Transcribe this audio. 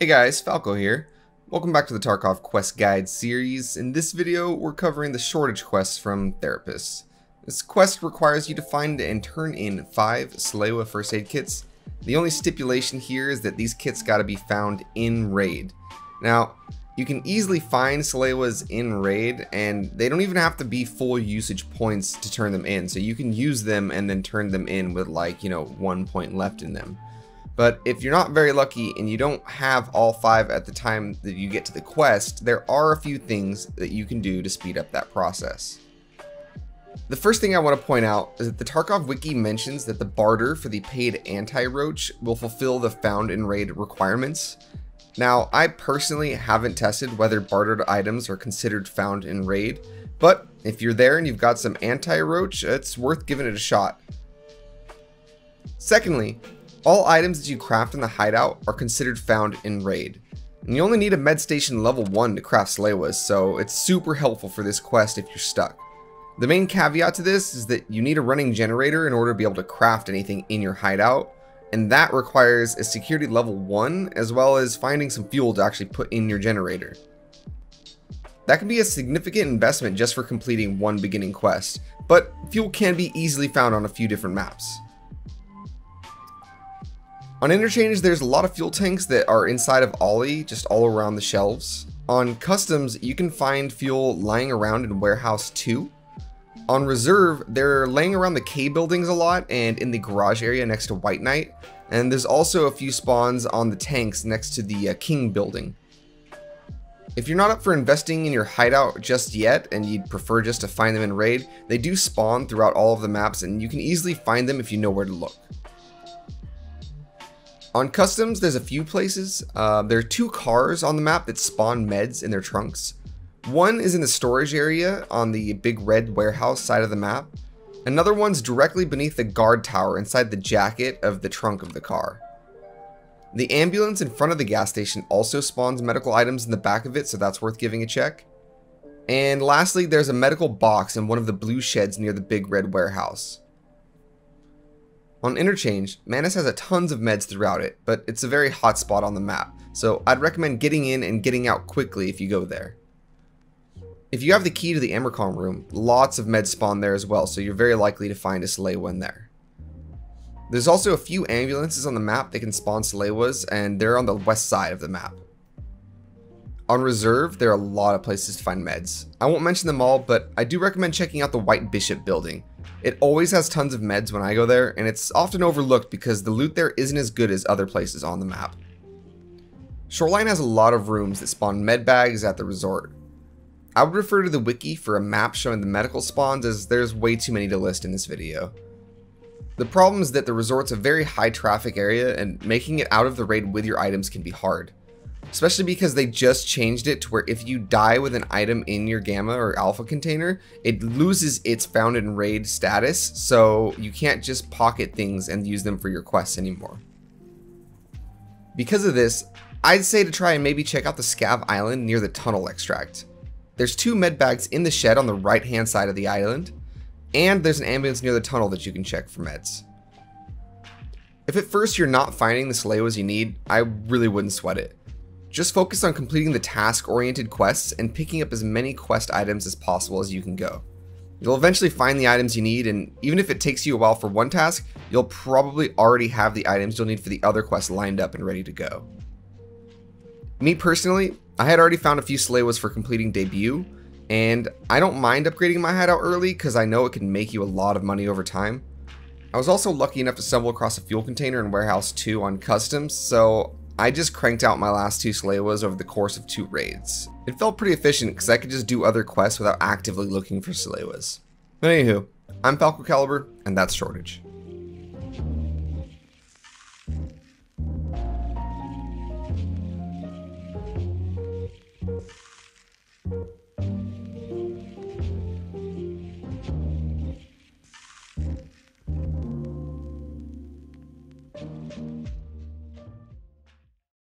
Hey guys, Falco here. Welcome back to the Tarkov Quest Guide series. In this video, we're covering the shortage quest from Therapists. This quest requires you to find and turn in 5 Salewa first aid kits. The only stipulation here is that these kits gotta be found in raid. Now, you can easily find Salewas in raid, and they don't even have to be full usage points to turn them in, so you can use them and then turn them in with like, you know, one point left in them. But if you're not very lucky and you don't have all five at the time that you get to the quest, there are a few things that you can do to speed up that process. The first thing I want to point out is that the Tarkov wiki mentions that the barter for the paid anti-roach will fulfill the found in raid requirements. Now, I personally haven't tested whether bartered items are considered found in raid, but if you're there and you've got some anti-roach, it's worth giving it a shot. Secondly, all items that you craft in the hideout are considered found in raid. And you only need a med station level 1 to craft Salewas, so it's super helpful for this quest if you're stuck. The main caveat to this is that you need a running generator in order to be able to craft anything in your hideout, and that requires a security level 1 as well as finding some fuel to actually put in your generator. That can be a significant investment just for completing one beginning quest, but fuel can be easily found on a few different maps. On Interchange, there's a lot of fuel tanks that are inside of OLI, just all around the shelves. On Customs, you can find fuel lying around in Warehouse 2. On Reserve, they're laying around the K buildings a lot and in the garage area next to White Knight. And there's also a few spawns on the tanks next to the uh, King building. If you're not up for investing in your hideout just yet and you'd prefer just to find them in raid, they do spawn throughout all of the maps and you can easily find them if you know where to look. On customs, there's a few places. Uh, there are two cars on the map that spawn meds in their trunks. One is in the storage area on the big red warehouse side of the map. Another one's directly beneath the guard tower inside the jacket of the trunk of the car. The ambulance in front of the gas station also spawns medical items in the back of it, so that's worth giving a check. And lastly, there's a medical box in one of the blue sheds near the big red warehouse. On Interchange, Manus has a tons of meds throughout it, but it's a very hot spot on the map, so I'd recommend getting in and getting out quickly if you go there. If you have the key to the Emercom room, lots of meds spawn there as well, so you're very likely to find a Salewa in there. There's also a few ambulances on the map that can spawn Salewas, and they're on the west side of the map. On Reserve, there are a lot of places to find meds. I won't mention them all, but I do recommend checking out the White Bishop building. It always has tons of meds when I go there, and it's often overlooked because the loot there isn't as good as other places on the map. Shoreline has a lot of rooms that spawn med bags at the resort. I would refer to the wiki for a map showing the medical spawns as there's way too many to list in this video. The problem is that the resort's a very high traffic area and making it out of the raid with your items can be hard especially because they just changed it to where if you die with an item in your gamma or alpha container, it loses its found in raid status, so you can't just pocket things and use them for your quests anymore. Because of this, I'd say to try and maybe check out the Scav Island near the tunnel extract. There's two med bags in the shed on the right hand side of the island, and there's an ambulance near the tunnel that you can check for meds. If at first you're not finding the Salewas you need, I really wouldn't sweat it. Just focus on completing the task-oriented quests and picking up as many quest items as possible as you can go. You'll eventually find the items you need, and even if it takes you a while for one task, you'll probably already have the items you'll need for the other quests lined up and ready to go. Me personally, I had already found a few Salewas for completing debut, and I don't mind upgrading my hideout early because I know it can make you a lot of money over time. I was also lucky enough to stumble across a fuel container in Warehouse 2 on customs, so I just cranked out my last two Salewas over the course of two raids. It felt pretty efficient because I could just do other quests without actively looking for Salewas. But anywho, I'm Falco Caliber, and that's Shortage.